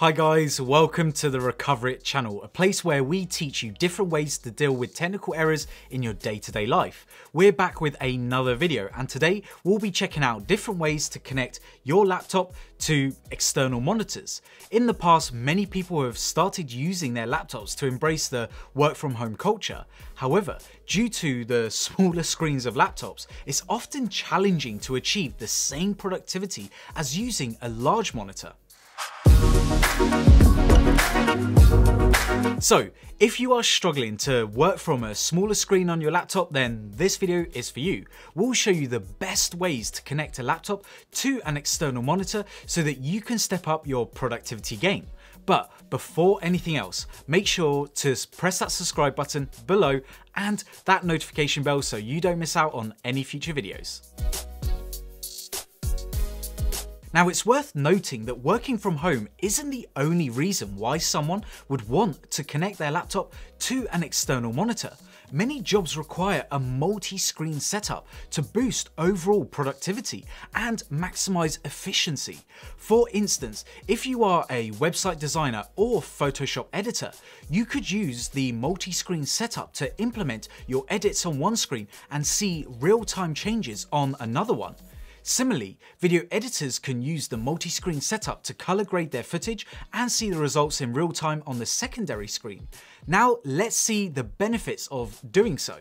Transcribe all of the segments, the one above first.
Hi guys, welcome to the Recoverit channel, a place where we teach you different ways to deal with technical errors in your day-to-day -day life. We're back with another video and today we'll be checking out different ways to connect your laptop to external monitors. In the past, many people have started using their laptops to embrace the work from home culture. However, due to the smaller screens of laptops, it's often challenging to achieve the same productivity as using a large monitor. So, if you are struggling to work from a smaller screen on your laptop, then this video is for you. We'll show you the best ways to connect a laptop to an external monitor so that you can step up your productivity game. But before anything else, make sure to press that subscribe button below and that notification bell so you don't miss out on any future videos. Now it's worth noting that working from home isn't the only reason why someone would want to connect their laptop to an external monitor. Many jobs require a multi-screen setup to boost overall productivity and maximize efficiency. For instance, if you are a website designer or Photoshop editor, you could use the multi-screen setup to implement your edits on one screen and see real-time changes on another one. Similarly, video editors can use the multi-screen setup to color grade their footage and see the results in real time on the secondary screen. Now let's see the benefits of doing so.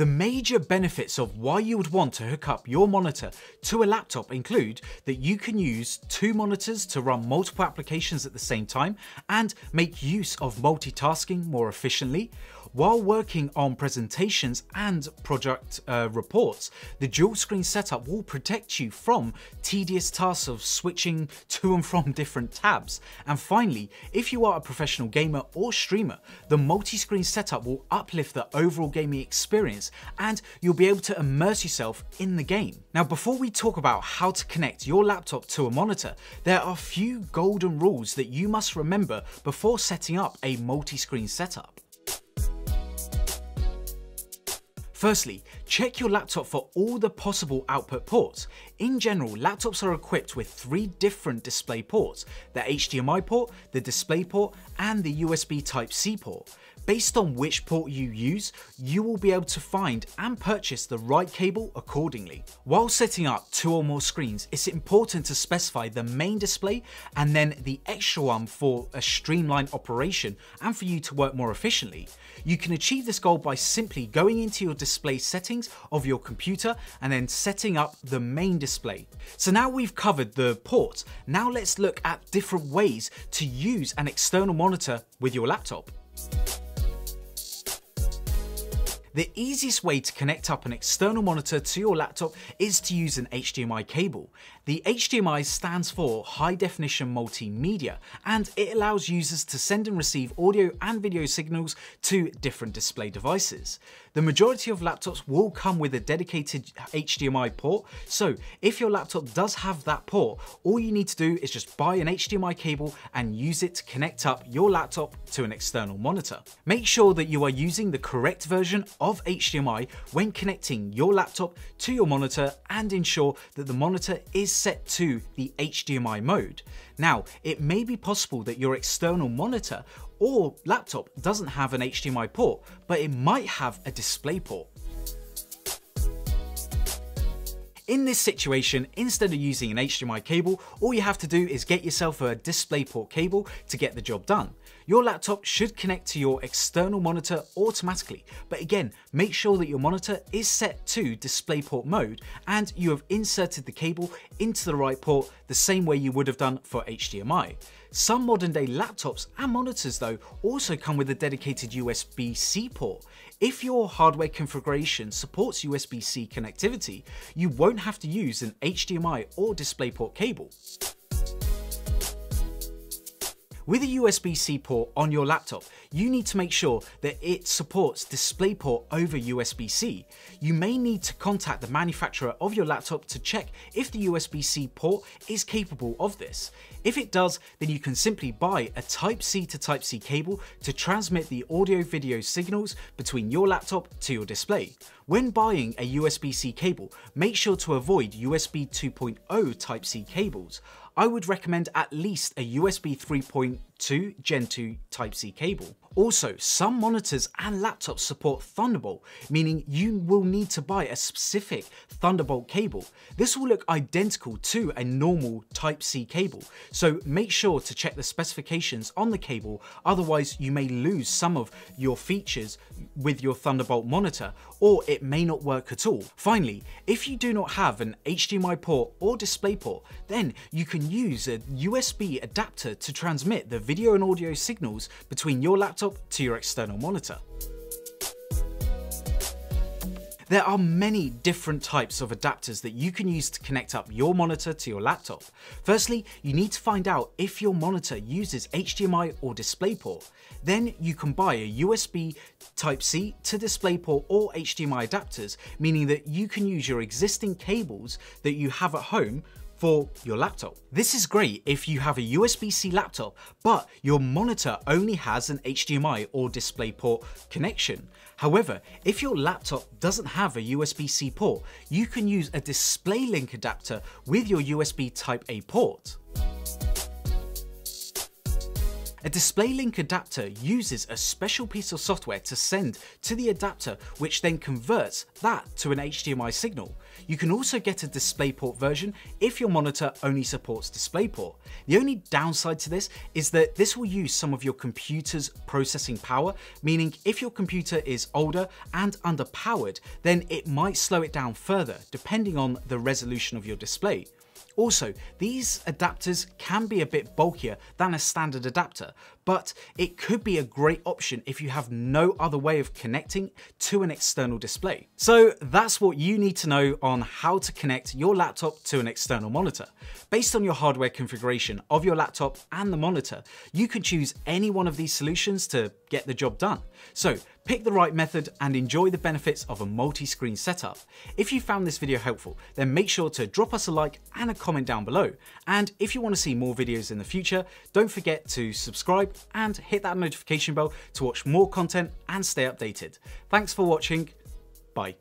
The major benefits of why you would want to hook up your monitor to a laptop include that you can use two monitors to run multiple applications at the same time and make use of multitasking more efficiently. While working on presentations and project uh, reports, the dual screen setup will protect you from tedious tasks of switching to and from different tabs. And finally, if you are a professional gamer or streamer, the multi-screen setup will uplift the overall gaming experience and you'll be able to immerse yourself in the game. Now, before we talk about how to connect your laptop to a monitor, there are a few golden rules that you must remember before setting up a multi-screen setup. Firstly, check your laptop for all the possible output ports. In general, laptops are equipped with three different display ports, the HDMI port, the DisplayPort, and the USB Type-C port. Based on which port you use, you will be able to find and purchase the right cable accordingly. While setting up two or more screens, it's important to specify the main display and then the extra one for a streamlined operation and for you to work more efficiently. You can achieve this goal by simply going into your display settings of your computer and then setting up the main display. So now we've covered the ports, now let's look at different ways to use an external monitor with your laptop. The easiest way to connect up an external monitor to your laptop is to use an HDMI cable. The HDMI stands for High Definition Multimedia and it allows users to send and receive audio and video signals to different display devices. The majority of laptops will come with a dedicated HDMI port, so if your laptop does have that port, all you need to do is just buy an HDMI cable and use it to connect up your laptop to an external monitor. Make sure that you are using the correct version of HDMI when connecting your laptop to your monitor and ensure that the monitor is set to the HDMI mode. Now, it may be possible that your external monitor or laptop doesn't have an HDMI port, but it might have a display port. In this situation, instead of using an HDMI cable, all you have to do is get yourself a DisplayPort cable to get the job done. Your laptop should connect to your external monitor automatically, but again, make sure that your monitor is set to DisplayPort mode and you have inserted the cable into the right port the same way you would have done for HDMI. Some modern day laptops and monitors though also come with a dedicated USB-C port. If your hardware configuration supports USB-C connectivity, you won't have to use an HDMI or DisplayPort cable. With a USB-C port on your laptop, you need to make sure that it supports DisplayPort over USB-C. You may need to contact the manufacturer of your laptop to check if the USB-C port is capable of this. If it does, then you can simply buy a Type-C to Type-C cable to transmit the audio video signals between your laptop to your display. When buying a USB-C cable, make sure to avoid USB 2.0 Type-C cables. I would recommend at least a USB 3.2 Gen 2 Type-C cable. Also, some monitors and laptops support Thunderbolt, meaning you will need to buy a specific Thunderbolt cable. This will look identical to a normal Type-C cable, so make sure to check the specifications on the cable, otherwise you may lose some of your features with your Thunderbolt monitor, or it may not work at all. Finally, if you do not have an HDMI port or DisplayPort, then you can use a USB adapter to transmit the video and audio signals between your laptop to your external monitor. There are many different types of adapters that you can use to connect up your monitor to your laptop. Firstly, you need to find out if your monitor uses HDMI or DisplayPort. Then you can buy a USB Type-C to DisplayPort or HDMI adapters, meaning that you can use your existing cables that you have at home for your laptop. This is great if you have a USB-C laptop, but your monitor only has an HDMI or DisplayPort connection. However, if your laptop doesn't have a USB-C port, you can use a DisplayLink adapter with your USB Type-A port. A DisplayLink adapter uses a special piece of software to send to the adapter which then converts that to an HDMI signal. You can also get a DisplayPort version if your monitor only supports DisplayPort. The only downside to this is that this will use some of your computer's processing power, meaning if your computer is older and underpowered, then it might slow it down further depending on the resolution of your display. Also, these adapters can be a bit bulkier than a standard adapter, but it could be a great option if you have no other way of connecting to an external display. So that's what you need to know on how to connect your laptop to an external monitor. Based on your hardware configuration of your laptop and the monitor, you can choose any one of these solutions to get the job done. So pick the right method and enjoy the benefits of a multi-screen setup. If you found this video helpful, then make sure to drop us a like and a comment down below. And if you want to see more videos in the future, don't forget to subscribe and hit that notification bell to watch more content and stay updated. Thanks for watching. Bye.